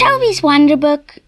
Toby's Wonderbook.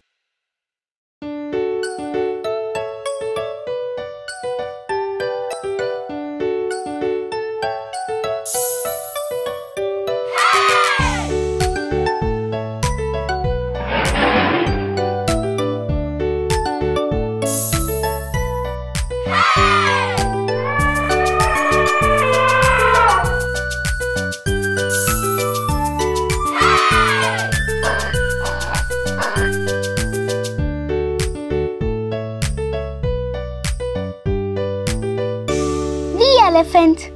Elephant.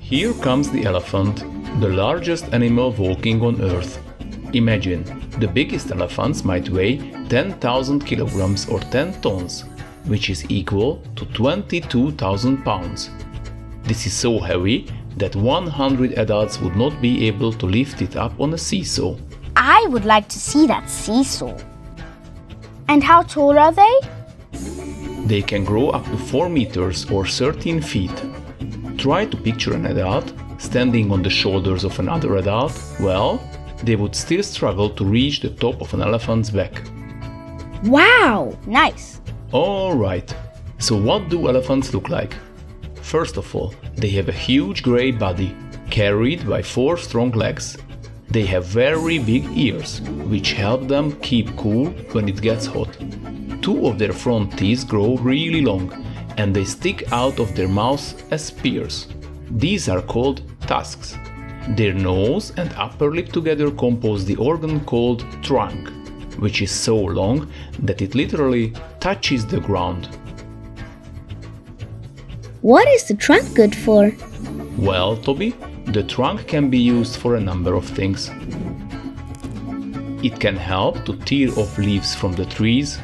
Here comes the elephant, the largest animal walking on Earth. Imagine, the biggest elephants might weigh 10,000 kilograms or 10 tons, which is equal to 22,000 pounds. This is so heavy that 100 adults would not be able to lift it up on a seesaw. I would like to see that seesaw. And how tall are they? They can grow up to 4 meters or 13 feet. Try to picture an adult standing on the shoulders of another adult. Well, they would still struggle to reach the top of an elephant's back. Wow, nice. Alright, so what do elephants look like? First of all, they have a huge grey body, carried by four strong legs. They have very big ears, which help them keep cool when it gets hot. Two of their front teeth grow really long, and they stick out of their mouths as spears. These are called tusks. Their nose and upper lip together compose the organ called trunk, which is so long that it literally touches the ground. What is the trunk good for? Well, Toby, the trunk can be used for a number of things. It can help to tear off leaves from the trees.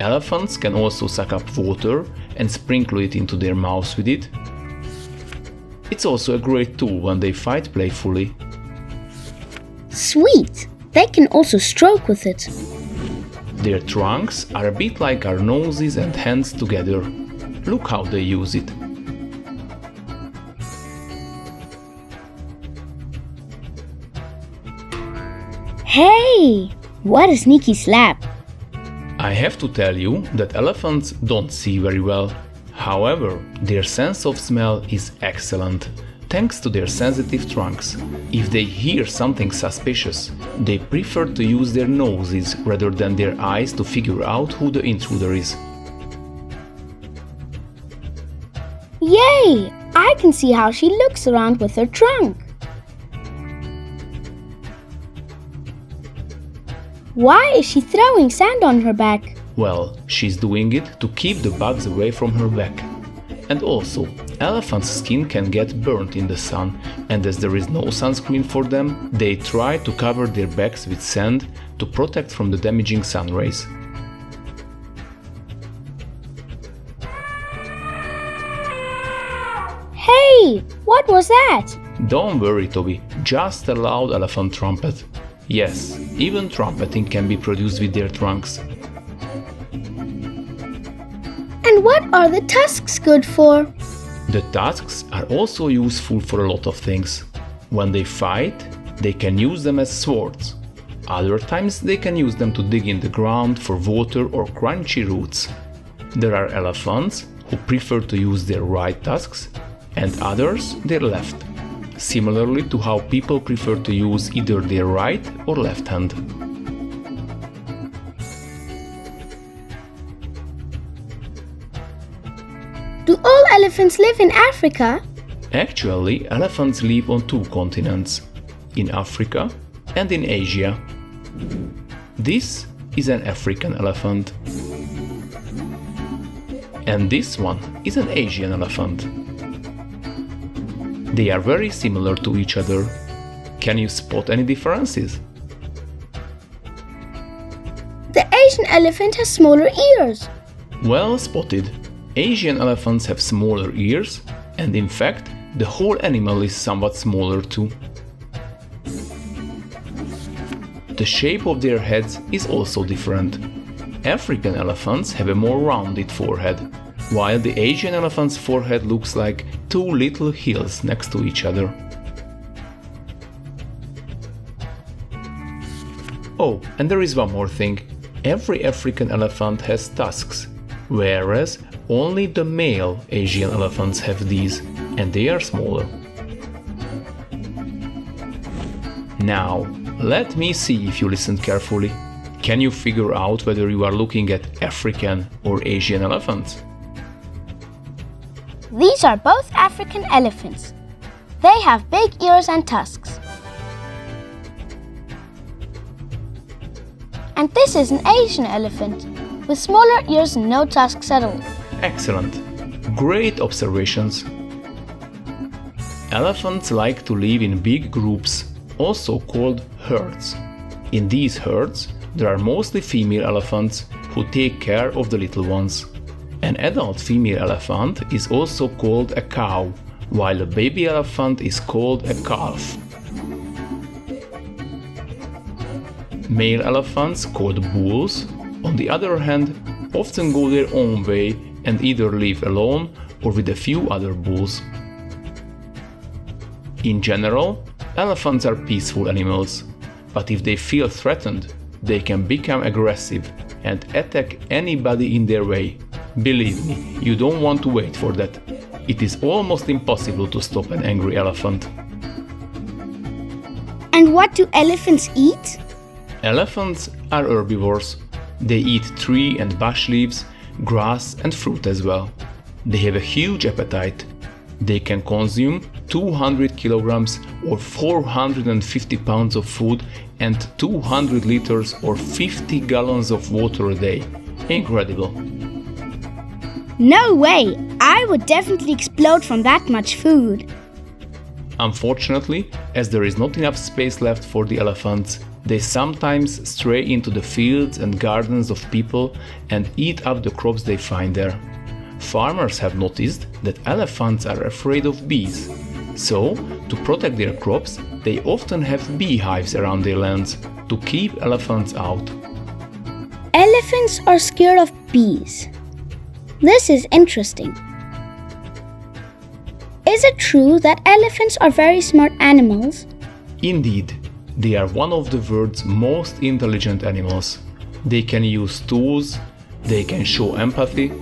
Elephants can also suck up water and sprinkle it into their mouths with it. It's also a great tool when they fight playfully. Sweet. They can also stroke with it. Their trunks are a bit like our noses and hands together. Look how they use it. Hey, what a sneaky slap. I have to tell you that elephants don't see very well. However, their sense of smell is excellent, thanks to their sensitive trunks. If they hear something suspicious, they prefer to use their noses rather than their eyes to figure out who the intruder is. Yay! I can see how she looks around with her trunk. Why is she throwing sand on her back? Well, she's doing it to keep the bugs away from her back. And also, elephants' skin can get burnt in the sun, and as there is no sunscreen for them, they try to cover their backs with sand to protect from the damaging sun rays. Hey, what was that? Don't worry, Toby, just a loud elephant trumpet. Yes, even trumpeting can be produced with their trunks. And what are the tusks good for? The tusks are also useful for a lot of things. When they fight, they can use them as swords. Other times they can use them to dig in the ground for water or crunchy roots. There are elephants who prefer to use their right tusks and others their left, similarly to how people prefer to use either their right or left hand. Do all elephants live in Africa? Actually, elephants live on two continents, in Africa and in Asia. This is an African elephant. And this one is an Asian elephant. They are very similar to each other. Can you spot any differences? The Asian elephant has smaller ears. Well spotted. Asian elephants have smaller ears, and in fact, the whole animal is somewhat smaller too. The shape of their heads is also different. African elephants have a more rounded forehead, while the Asian elephant's forehead looks like two little hills next to each other. Oh, and there is one more thing. Every African elephant has tusks, whereas only the male Asian elephants have these, and they are smaller. Now, let me see if you listened carefully. Can you figure out whether you are looking at African or Asian elephants? These are both African elephants. They have big ears and tusks. And this is an Asian elephant with smaller ears and no tusks at all. Excellent. Great observations. Elephants like to live in big groups, also called herds. In these herds, there are mostly female elephants who take care of the little ones. An adult female elephant is also called a cow, while a baby elephant is called a calf. Male elephants, called bulls, on the other hand, often go their own way and either live alone or with a few other bulls. In general, elephants are peaceful animals, but if they feel threatened, they can become aggressive and attack anybody in their way. Believe me, you don't want to wait for that. It is almost impossible to stop an angry elephant. And what do elephants eat? Elephants are herbivores. They eat tree and bush leaves, grass and fruit as well. They have a huge appetite. They can consume 200 kilograms or 450 pounds of food and 200 liters or 50 gallons of water a day. Incredible. No way! I would definitely explode from that much food. Unfortunately, as there is not enough space left for the elephants, they sometimes stray into the fields and gardens of people and eat up the crops they find there. Farmers have noticed that elephants are afraid of bees, so to protect their crops, they often have beehives around their lands to keep elephants out. Elephants are scared of bees. This is interesting. Is it true that elephants are very smart animals? Indeed, they are one of the world's most intelligent animals. They can use tools, they can show empathy,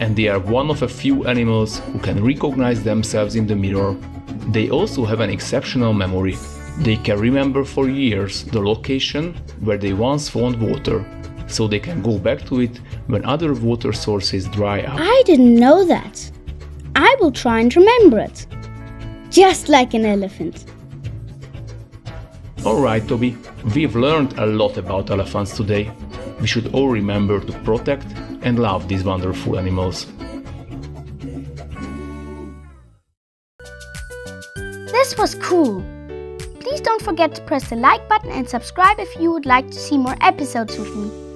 and they are one of a few animals who can recognize themselves in the mirror. They also have an exceptional memory. They can remember for years the location where they once found water, so they can go back to it when other water sources dry up. I didn't know that. I will try and remember it. Just like an elephant. Alright, Toby, we've learned a lot about elephants today. We should all remember to protect and love these wonderful animals. This was cool. Please don't forget to press the like button and subscribe if you would like to see more episodes with me. Bye!